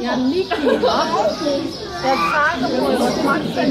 Ja, Niki, Der Tagebuch, was machst du?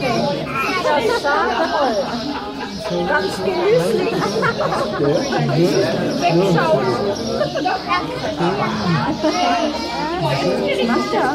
Der Tagebuch. ganz genüsslich wegschauen. Macht er?